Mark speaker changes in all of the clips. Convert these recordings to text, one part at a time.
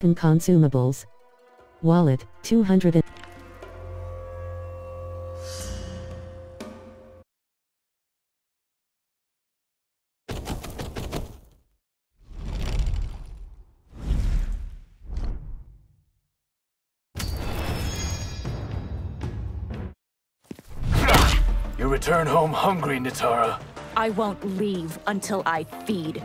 Speaker 1: and consumables. Wallet, 200 and
Speaker 2: You return home hungry, Nitara.
Speaker 3: I won't leave until I feed.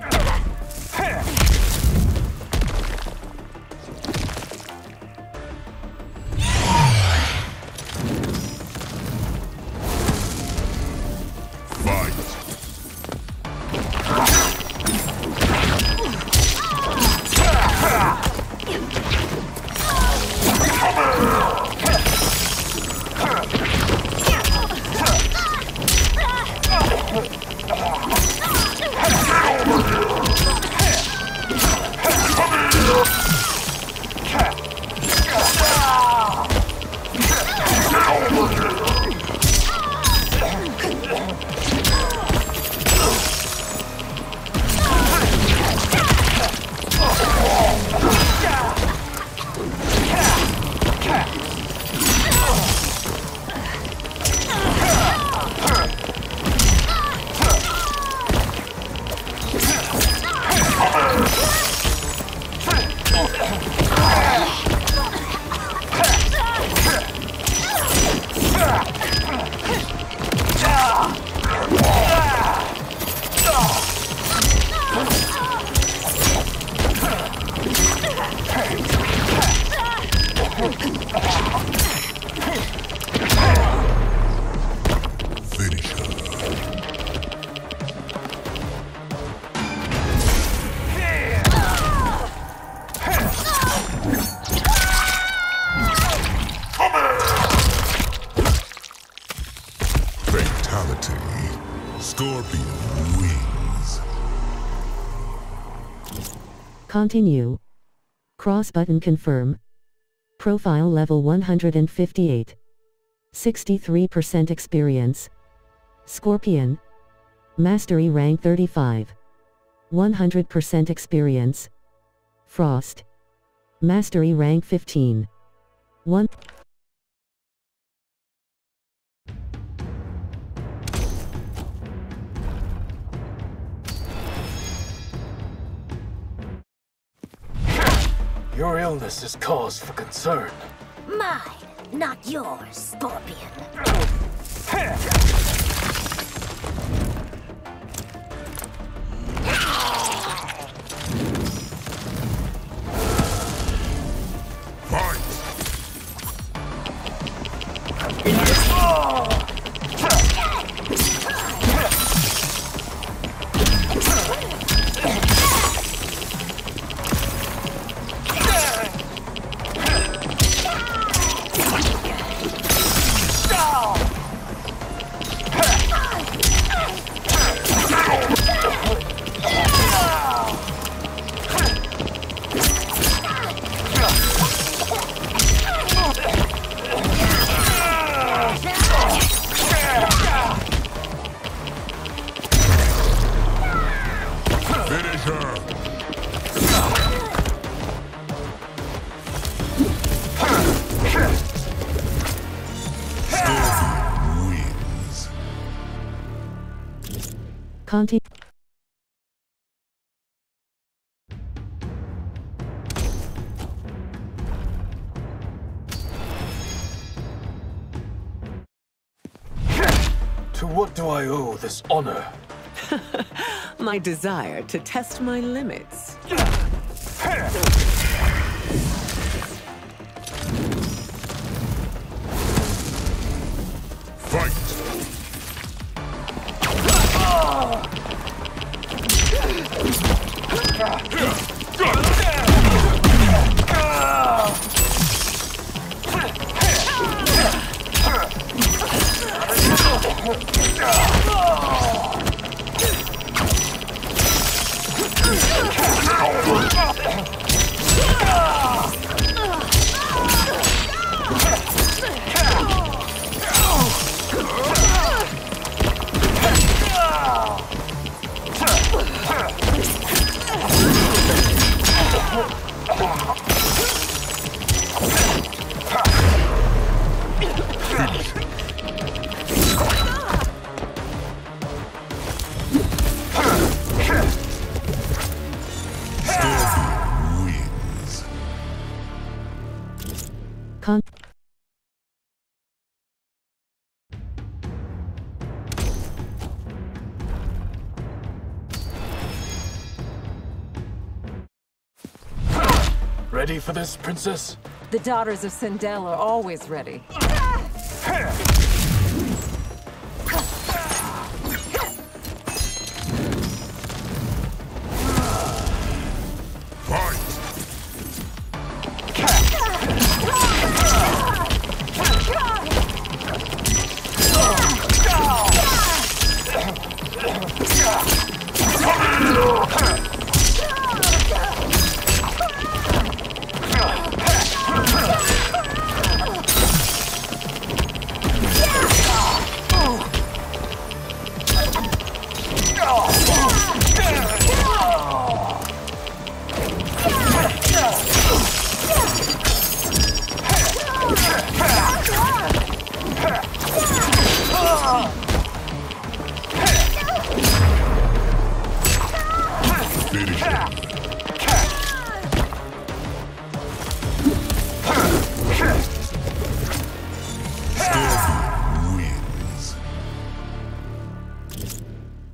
Speaker 1: Continue. Cross button confirm. Profile level 158. 63% experience. Scorpion. Mastery rank 35. 100% experience. Frost. Mastery rank 15. 1.
Speaker 2: Your illness is cause for concern.
Speaker 4: Mine, not yours, Scorpion.
Speaker 5: Fight!
Speaker 2: do I owe this honor?
Speaker 6: my desire to test my limits.
Speaker 5: Fight!
Speaker 2: Oh, Ready for this, princess?
Speaker 7: The daughters of Sindel are always ready.
Speaker 5: Ah!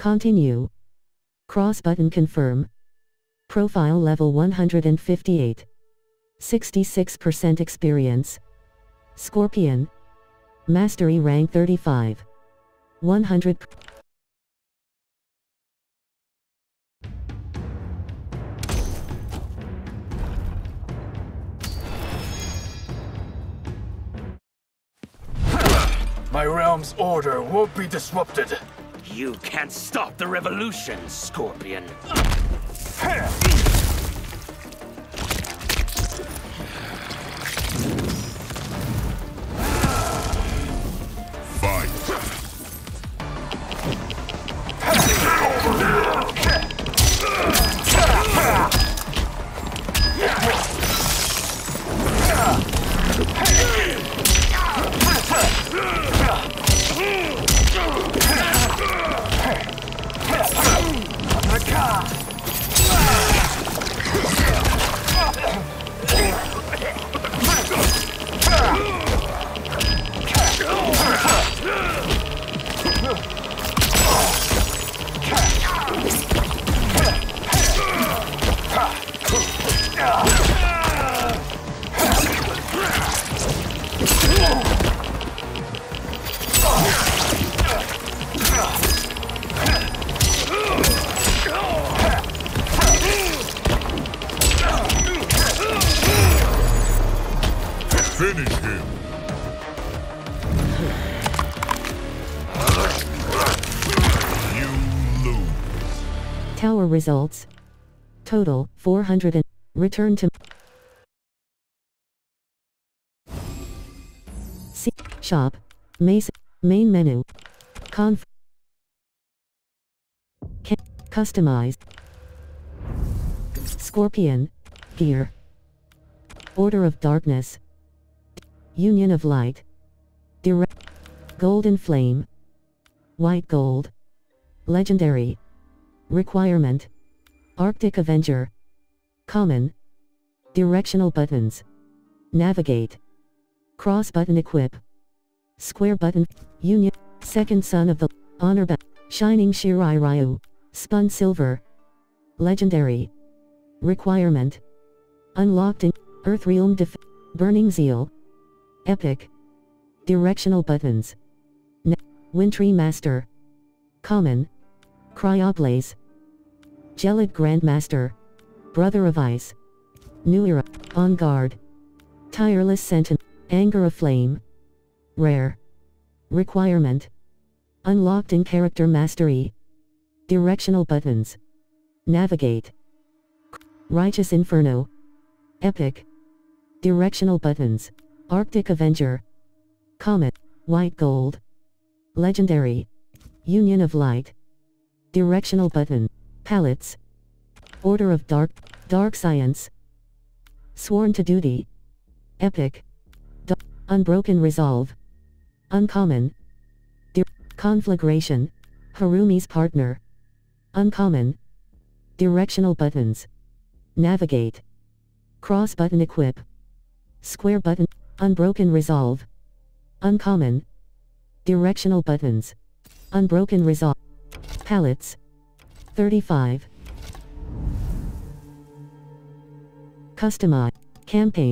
Speaker 1: Continue. Cross button confirm. Profile level 158. 66% experience. Scorpion. Mastery rank 35. 100.
Speaker 2: My realm's order won't be disrupted.
Speaker 8: You can't stop the revolution, Scorpion.
Speaker 5: Fight!
Speaker 1: results. Total 400 and return to C shop Mace main menu conf Ca- customized Scorpion gear Order of Darkness Union of Light Direct Golden Flame White Gold Legendary Requirement. Arctic Avenger. Common. Directional buttons. Navigate. Cross button equip. Square button. Union. Second son of the Honor ba- Shining Shirai Ryu. Spun Silver. Legendary. Requirement. Unlocked in Earthrealm Def Burning Zeal. Epic. Directional buttons. Ne- Wintry Master. Common. Cryoblaze Gelid Grandmaster Brother of Ice New Era On Guard Tireless Sentinel Anger of Flame Rare Requirement Unlocked in Character Mastery Directional buttons Navigate Righteous Inferno Epic Directional buttons Arctic Avenger Comet White Gold Legendary Union of Light Directional button Palettes. Order of Dark Dark Science. Sworn to Duty. Epic. Da- Unbroken Resolve. Uncommon. Di- Conflagration. Harumi's Partner. Uncommon. Directional buttons. Navigate. Cross button equip. Square button. Unbroken Resolve. Uncommon. Directional buttons. Unbroken Resolve. Palettes 35 Customize Campaign.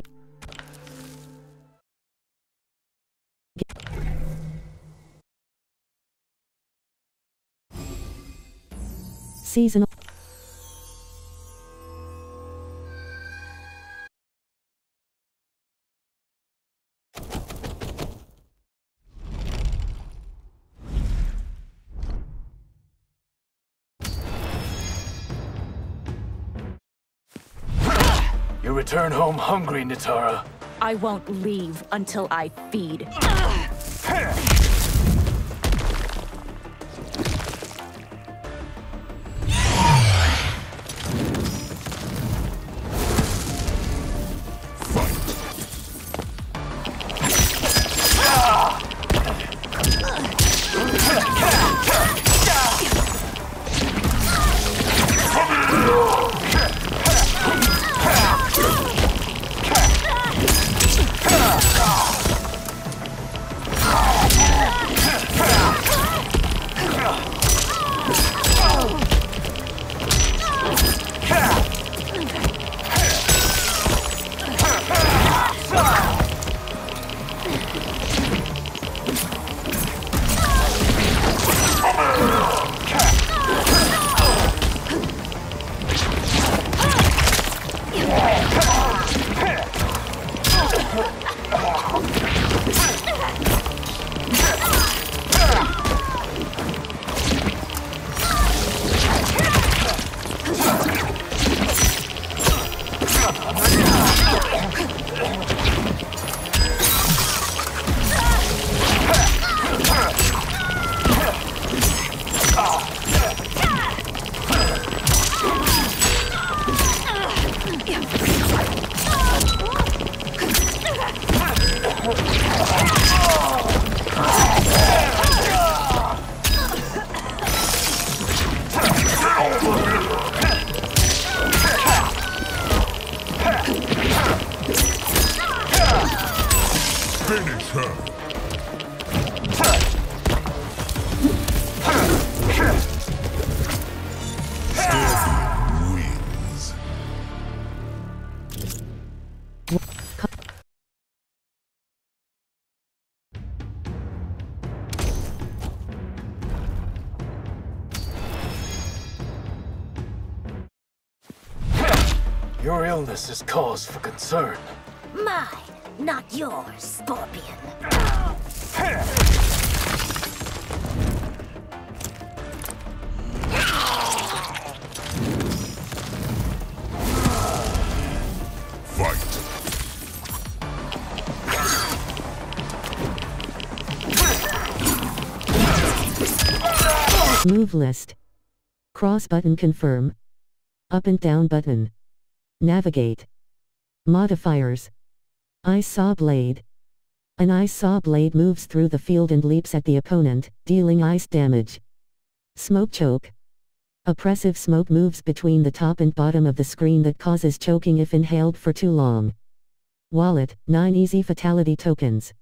Speaker 1: Seasonal.
Speaker 2: Return home hungry, Nitara.
Speaker 3: I won't leave until I feed.
Speaker 2: Your illness is cause for concern.
Speaker 4: Mine, not yours, Scorpion.
Speaker 5: Fight.
Speaker 1: Move list. Cross button confirm. Up and down button. Navigate. Modifiers. Ice saw blade. An ice saw blade moves through the field and leaps at the opponent, dealing ice damage. Smoke choke. Oppressive smoke moves between the top and bottom of the screen that causes choking if inhaled for too long. Wallet, 9 easy fatality tokens.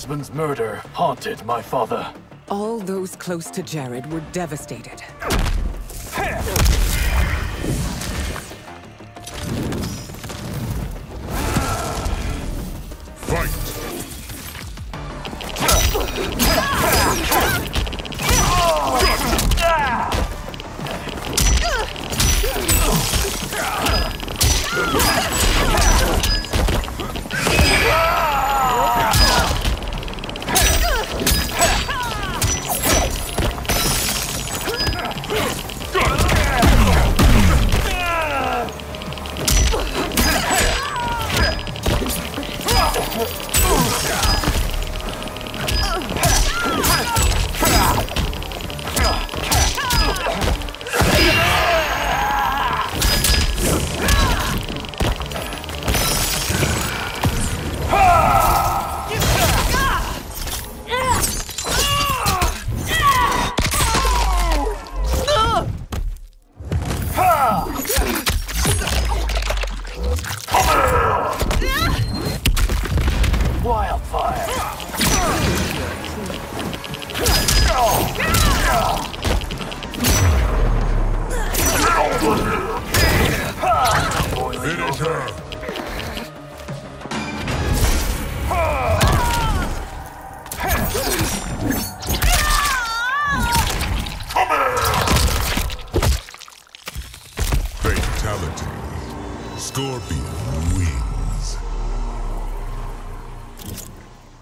Speaker 2: Husband's murder haunted my father.
Speaker 5: All those close to Jerrod were devastated.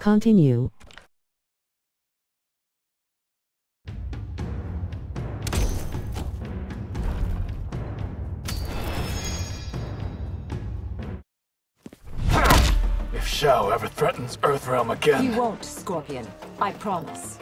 Speaker 1: Continue.
Speaker 2: If Shao ever threatens Earthrealm again...
Speaker 3: He
Speaker 2: again,
Speaker 3: won't, Scorpion. I promise.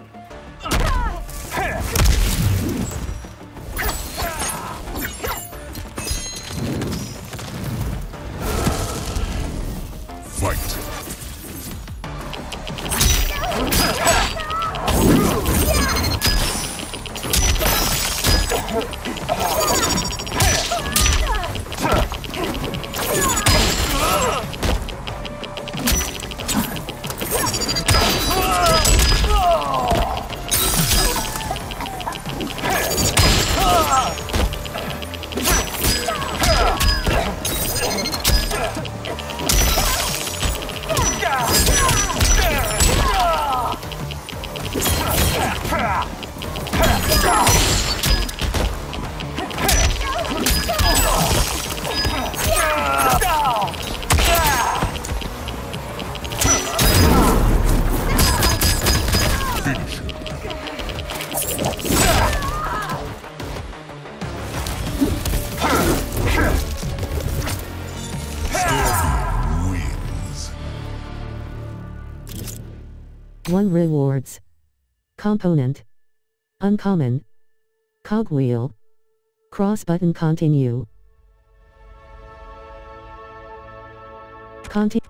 Speaker 1: Rewards. Component. Uncommon. Cogwheel. Cross button continue. Conti-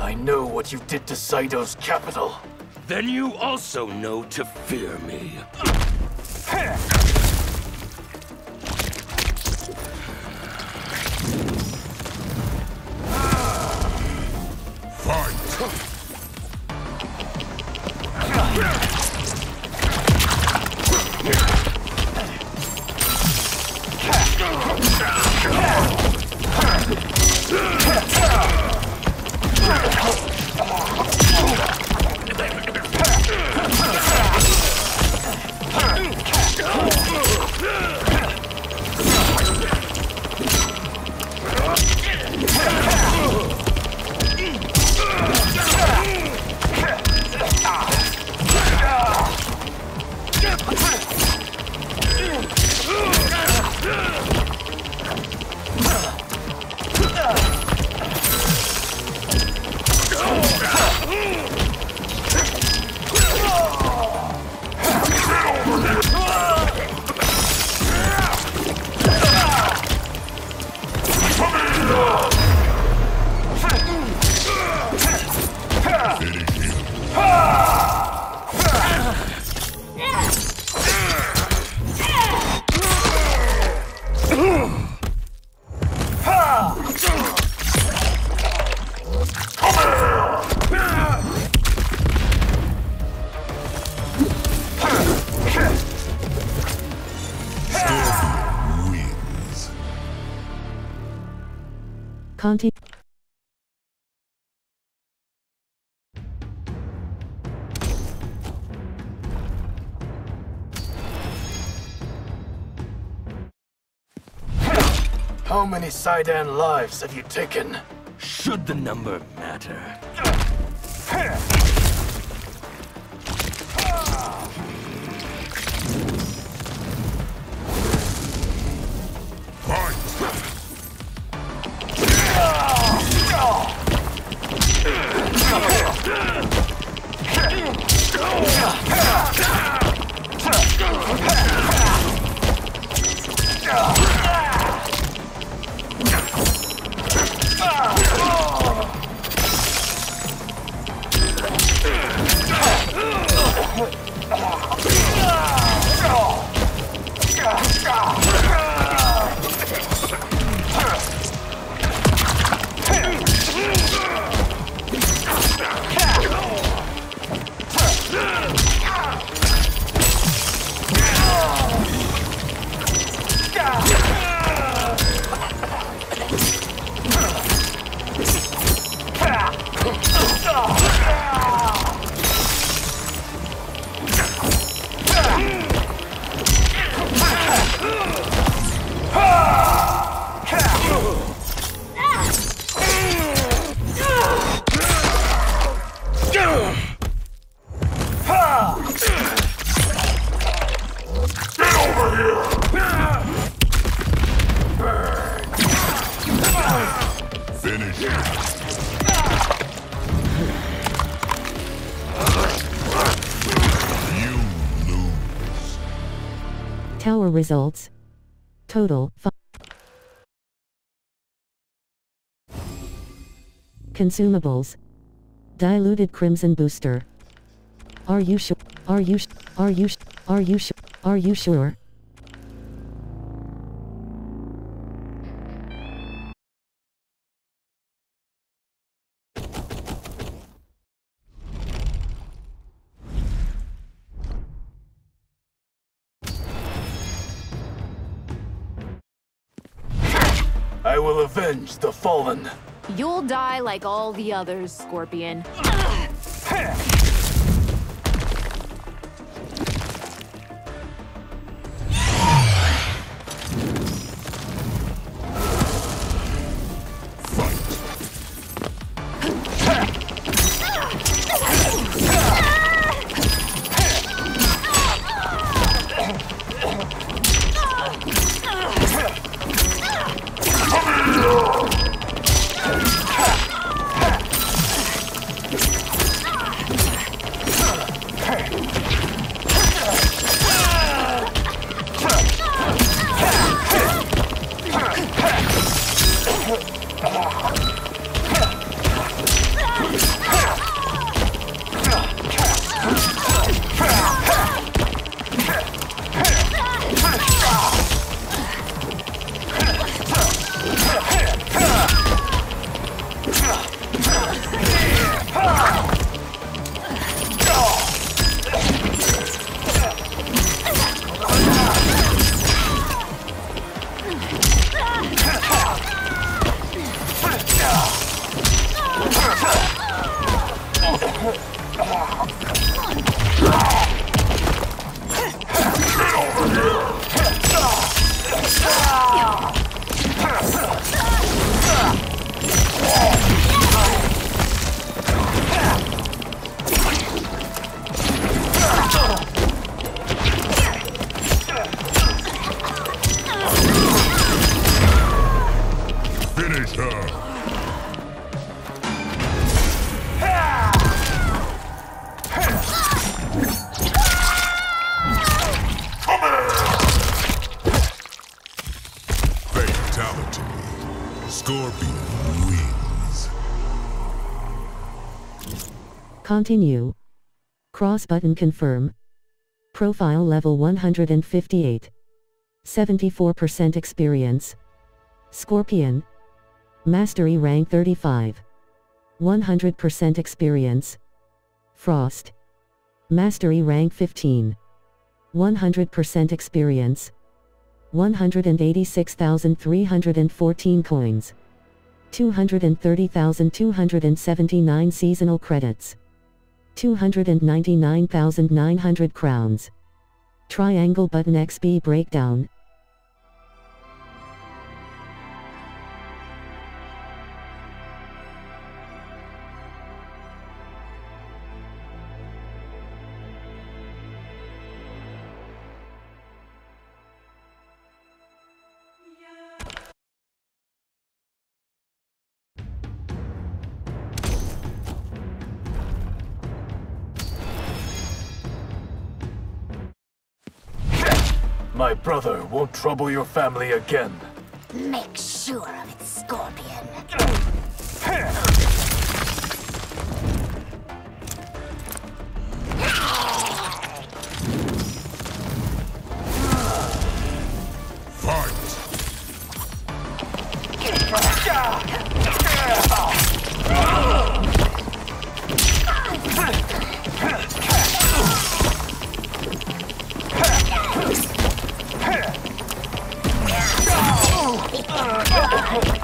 Speaker 2: I know what you did to Saito's capital.
Speaker 8: Then you also know to fear me.
Speaker 9: Fight!
Speaker 2: Hey! Many Sidan lives have you taken?
Speaker 8: Should the number matter?
Speaker 1: Results. Total. Consumables. Diluted Crimson Booster. Are you sure? Are you sh- Are you sh- Are you sure? Are you sure?
Speaker 2: Avenge the fallen.
Speaker 3: You'll die like all the others, Scorpion.
Speaker 1: Continue. Cross button confirm. Profile level 158. 74% experience. Scorpion. Mastery rank 35. 100% experience. Frost. Mastery rank 15. 100% experience. 186,314 coins. 230,279 seasonal credits. 299,900 crowns. Triangle button XB breakdown.
Speaker 2: Brother won't trouble your family again.
Speaker 4: Make sure of it, Scorpion.
Speaker 5: Fight! Scorpion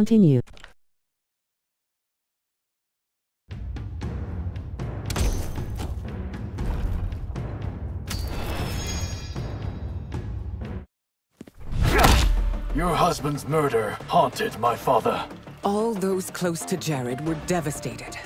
Speaker 1: Continue.
Speaker 2: Your husband's murder haunted my father.
Speaker 6: All those close to Jerrod were devastated.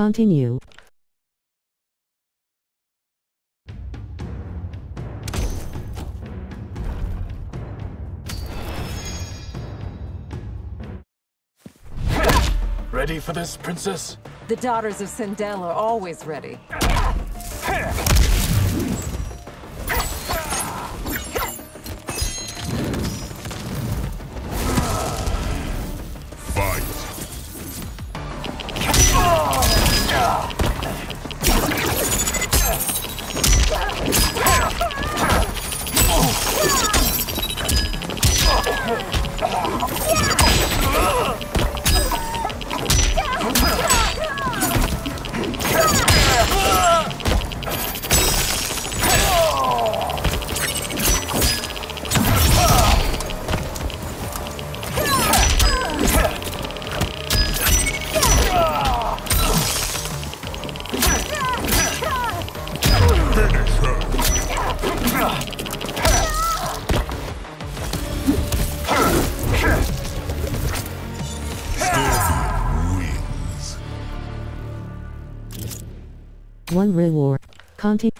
Speaker 1: Continue.
Speaker 2: Ready for this, princess?
Speaker 7: The daughters of Sindel are always ready.
Speaker 1: Reward. Conti.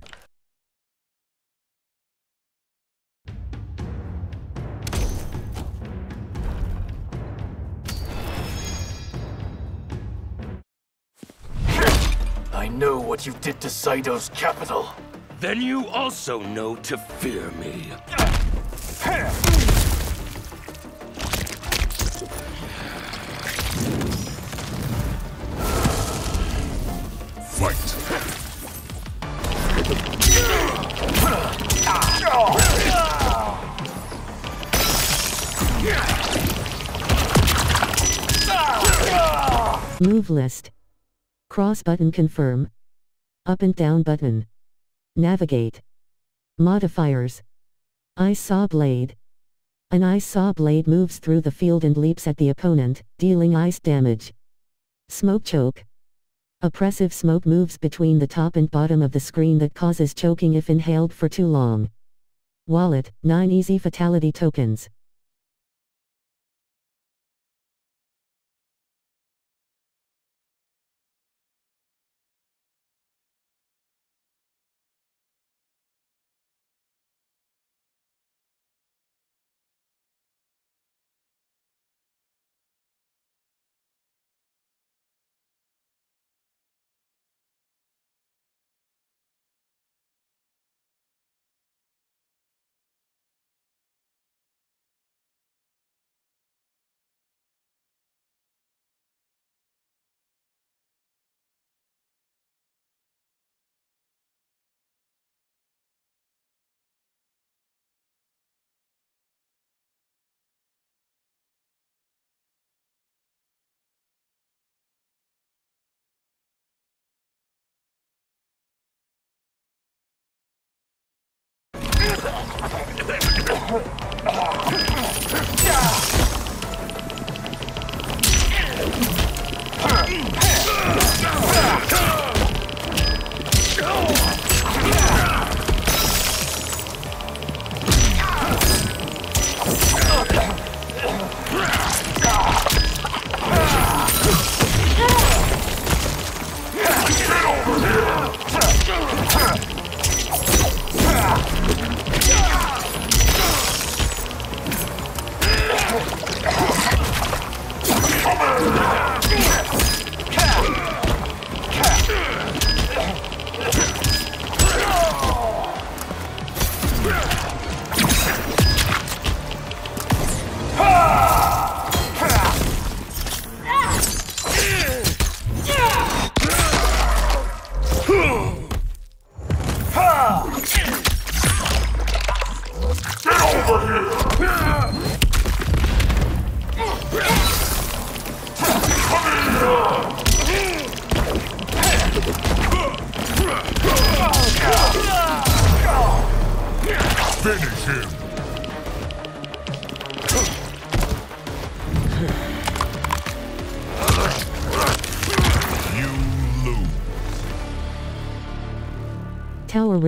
Speaker 2: I know what you did to Saito's capital.
Speaker 8: Then you also know to fear me.
Speaker 1: List. Cross button confirm. Up and down button. Navigate. Modifiers. Ice saw blade. An ice saw blade moves through the field and leaps at the opponent, dealing ice damage. Smoke choke. Oppressive smoke moves between the top and bottom of the screen that causes choking if inhaled for too long. Wallet, 9 easy fatality tokens.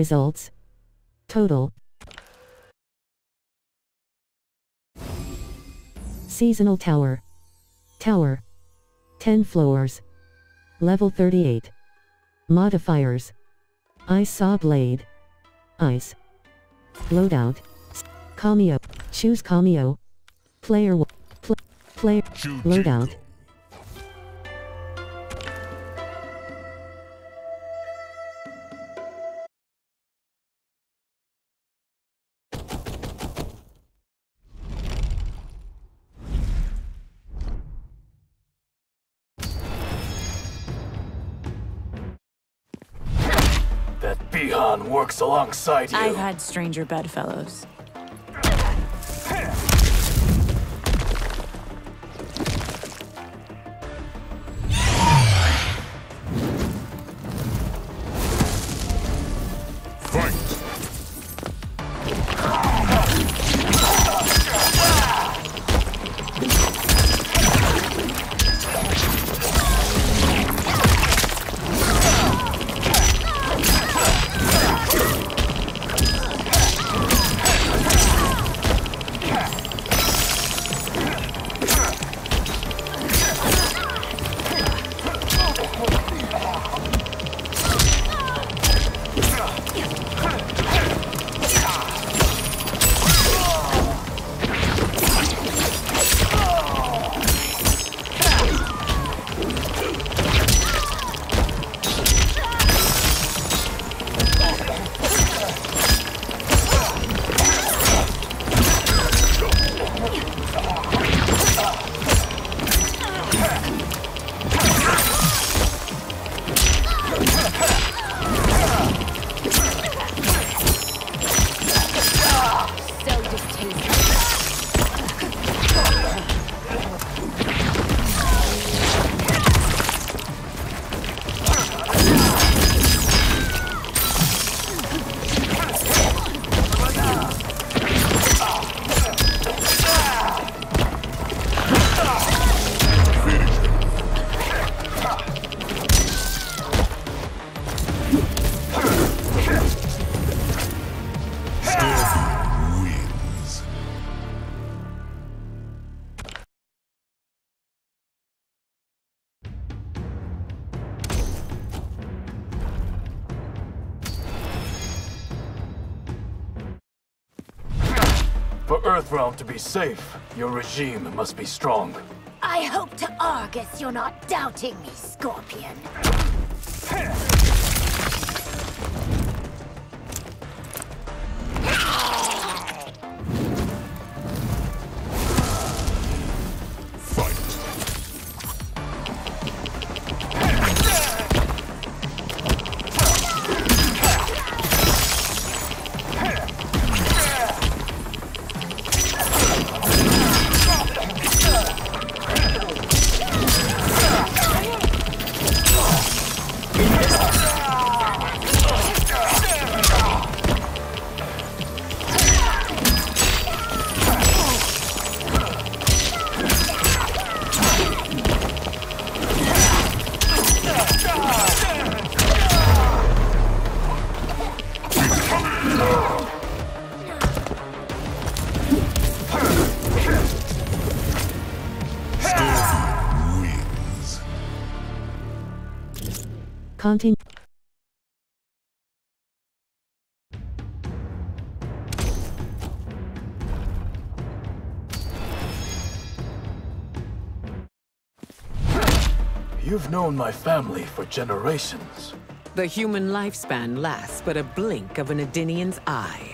Speaker 1: Results. Total. Seasonal Tower. Tower. 10 floors. Level 38. Modifiers. Ice Saw Blade. Ice. Loadout. Cameo. Choose Cameo. Player 1. Pl- player. Loadout.
Speaker 2: Works alongside you.
Speaker 3: I've had stranger bedfellows.
Speaker 2: For Earthrealm to be safe, your regime must be strong.
Speaker 4: I hope to Argus you're not doubting me, Scorpion.
Speaker 1: Continue.
Speaker 2: You've known my family for generations.
Speaker 6: The human lifespan lasts but a blink of an Edenian's eye.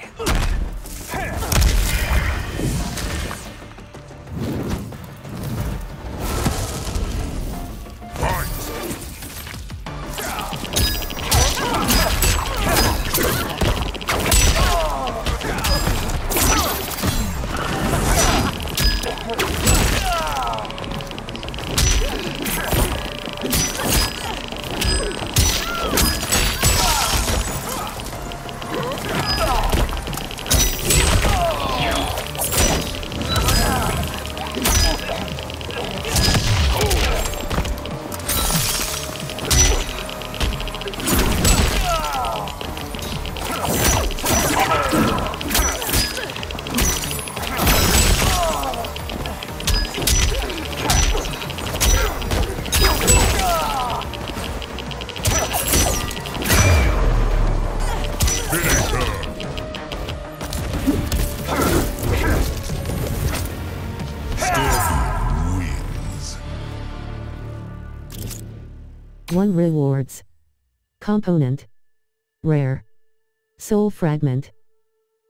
Speaker 1: 1 rewards. Component. Rare. Soul fragment.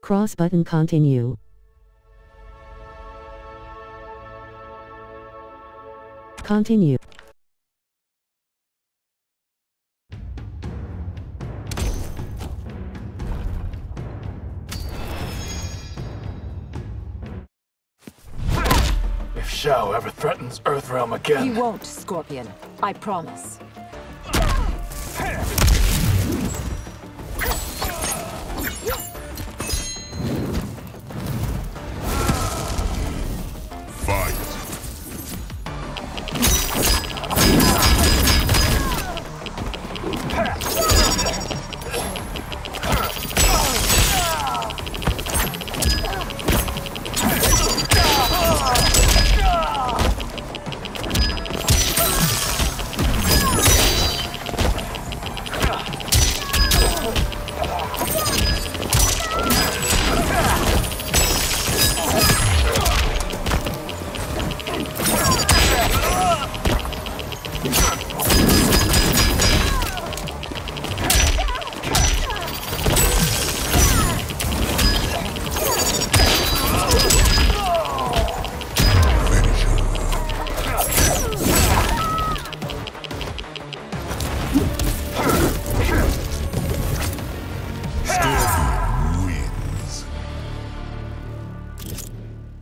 Speaker 1: Cross button continue. Continue.
Speaker 2: If Shao ever threatens Earthrealm
Speaker 7: He
Speaker 2: again, he
Speaker 7: won't, Scorpion. I promise.
Speaker 5: Fight.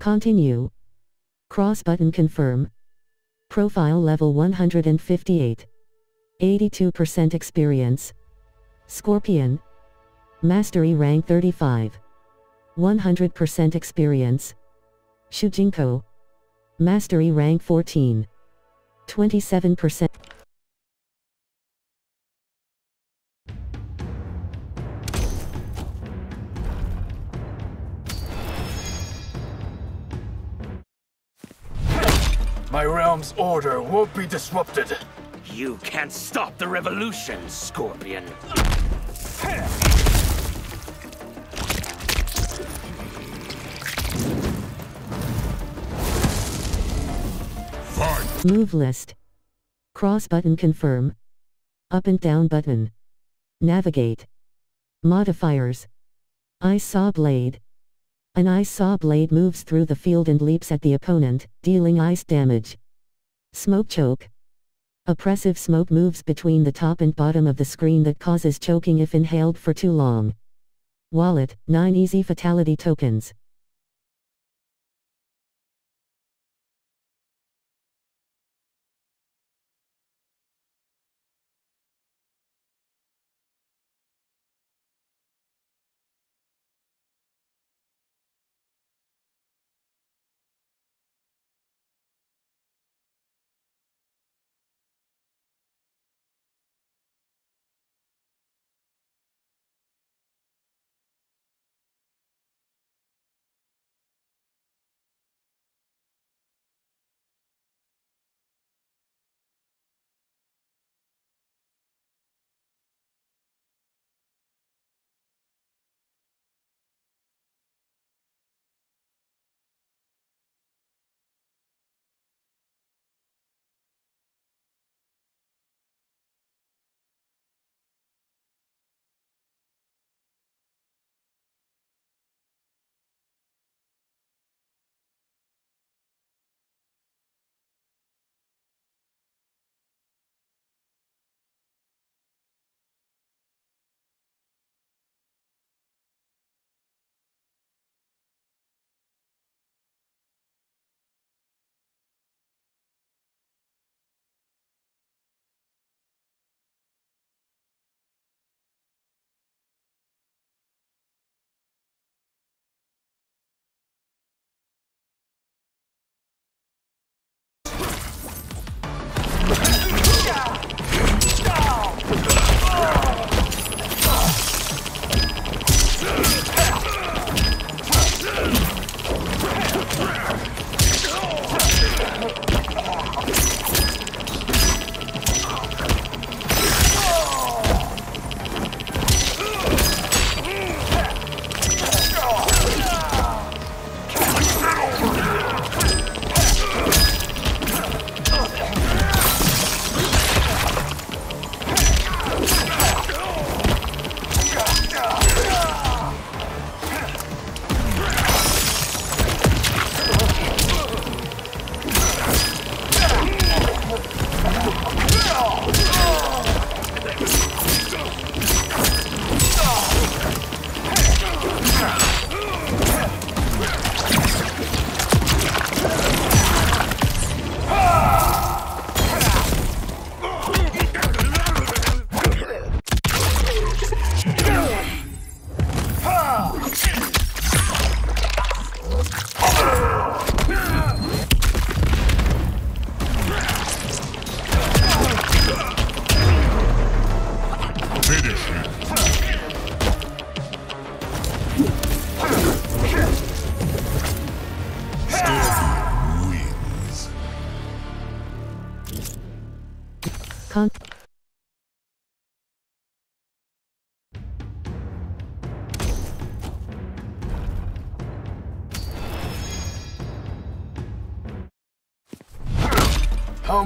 Speaker 1: Continue. Cross button confirm. Profile level 158. 82% experience. Scorpion. Mastery rank 35. 100% experience. Shujinko. Mastery rank 14. 27%.
Speaker 2: My realm's order won't be disrupted.
Speaker 8: You can't stop the revolution, Scorpion. Fine.
Speaker 1: Move list. Cross button confirm. Up and down button. Navigate. Modifiers. Ice saw blade. An ice saw blade moves through the field and leaps at the opponent, dealing ice damage. Smoke choke. Oppressive smoke moves between the top and bottom of the screen that causes choking if inhaled for too long. Wallet, 9 easy fatality tokens.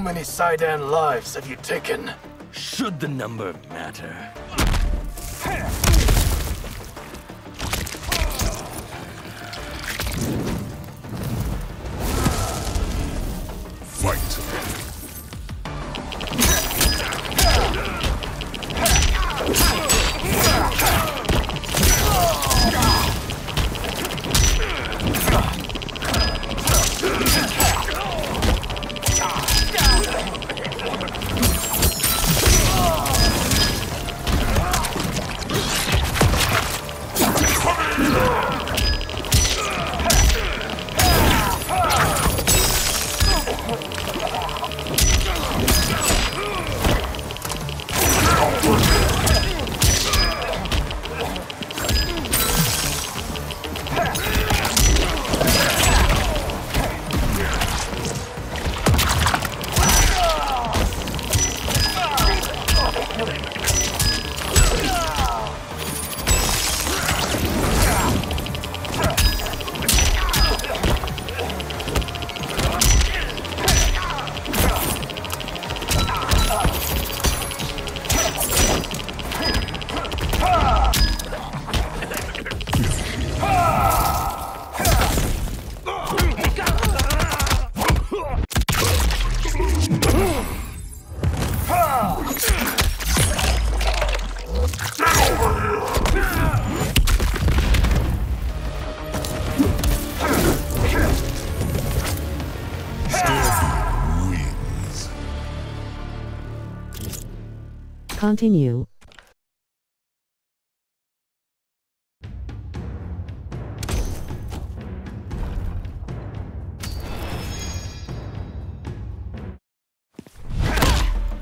Speaker 2: Many Seidan lives have you taken?
Speaker 8: Should the number matter?
Speaker 1: Continue.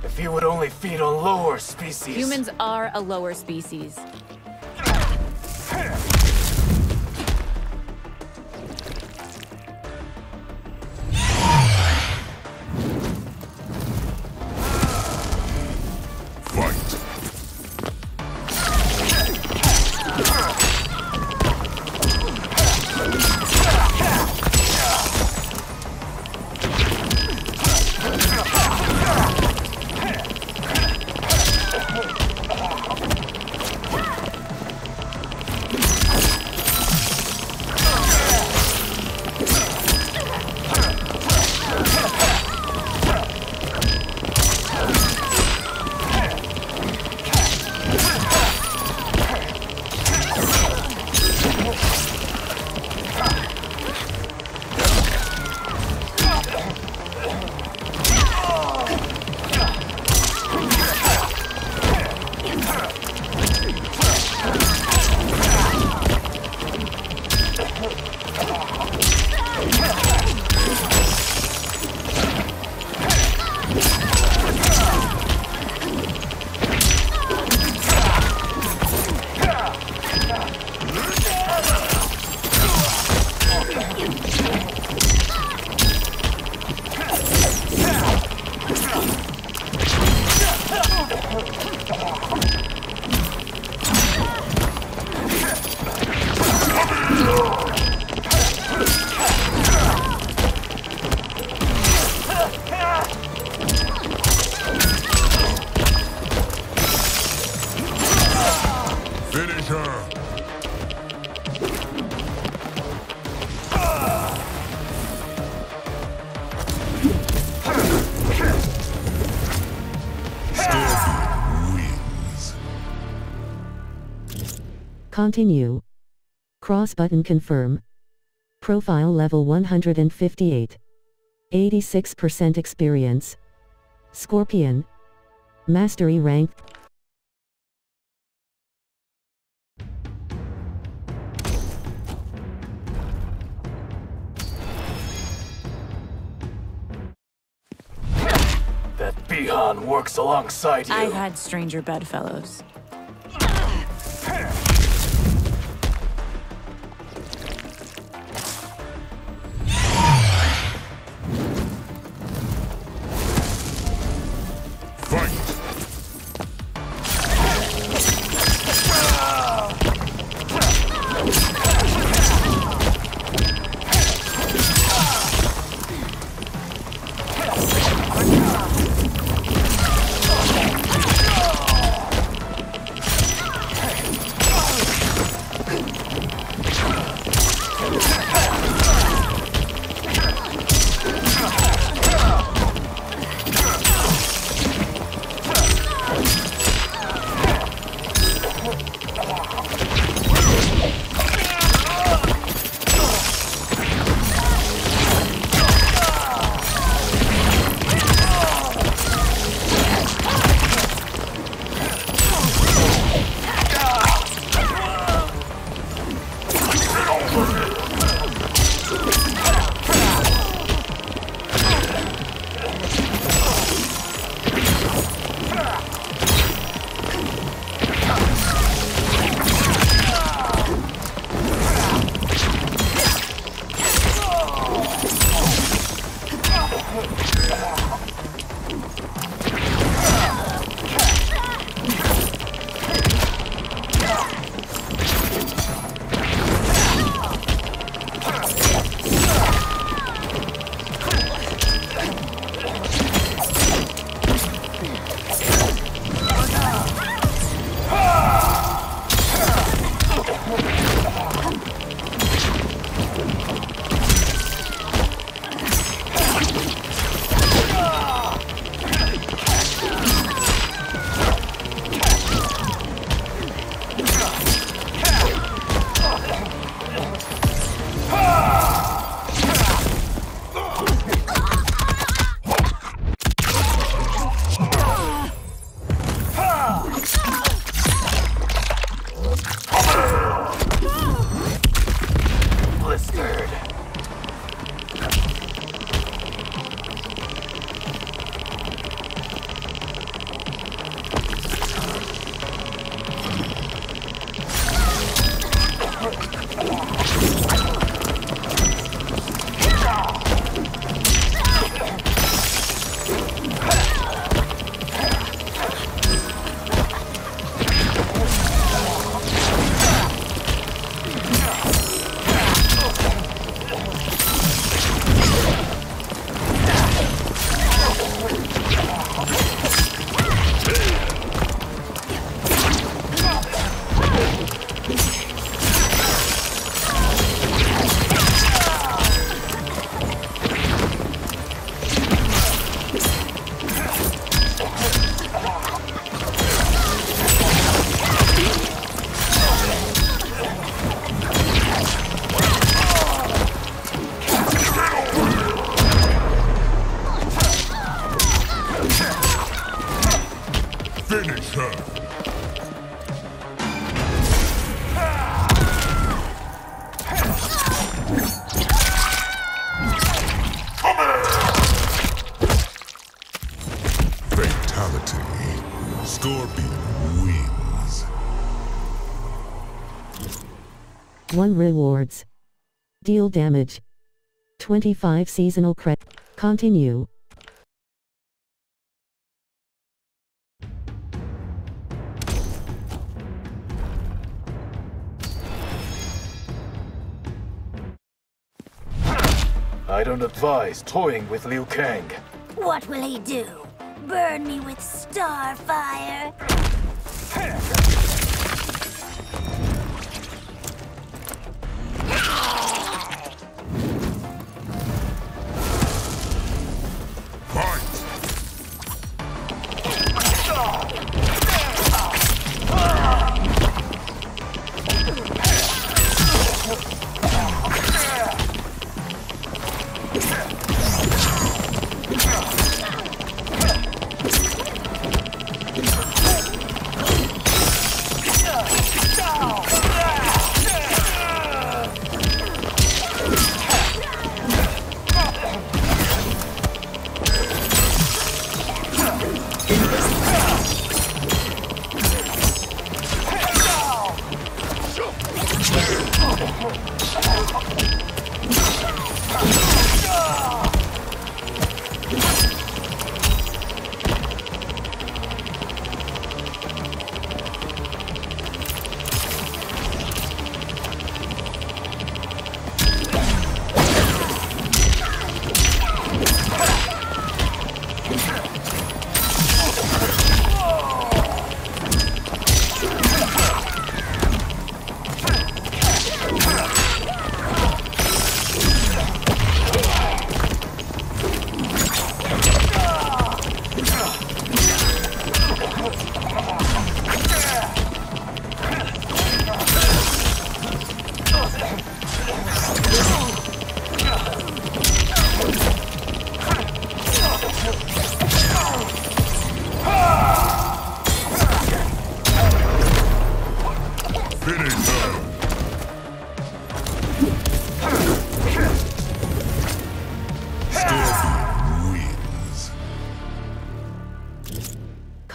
Speaker 2: If you would only feed on lower species.
Speaker 3: Humans are a lower species.
Speaker 1: Continue. Cross button confirm. Profile level 158. 86% experience. Scorpion. Mastery rank.
Speaker 2: That Bi-Han works alongside you.
Speaker 3: I've had stranger bedfellows.
Speaker 1: 1 rewards. Deal damage. 25 seasonal credit. Continue.
Speaker 2: I don't advise toying with Liu Kang.
Speaker 4: What will he do? Burn me with starfire?
Speaker 5: Finish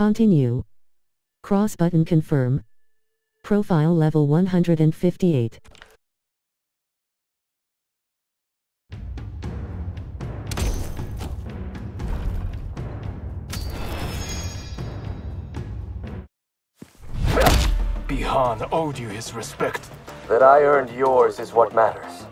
Speaker 1: Continue. Cross button confirm. Profile level 158.
Speaker 2: Bi-Han owed you his respect.
Speaker 10: That I earned yours is what matters.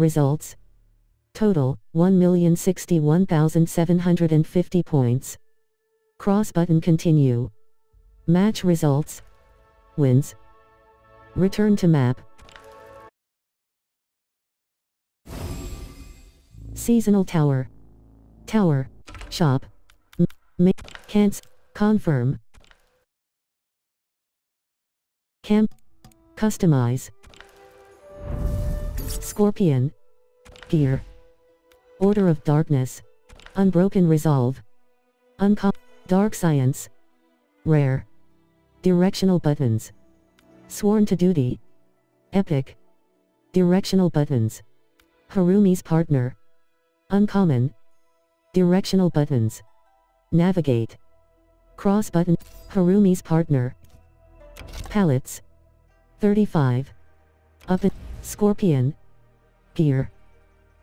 Speaker 1: Results. Total 1,061,750 points. Cross button continue. Match results. Wins. Return to map. Seasonal Tower. Tower. Shop. M- ma- Can't. Confirm. Camp. Customize. Scorpion. Gear. Order of Darkness. Unbroken Resolve. Uncom. Dark Science. Rare. Directional buttons. Sworn to Duty. Epic. Directional buttons. Harumi's Partner. Uncommon. Directional buttons. Navigate. Cross button. Harumi's Partner. Palettes. 35. Up and Scorpion. Gear.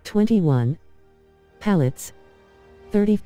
Speaker 1: 21. Palettes. 30.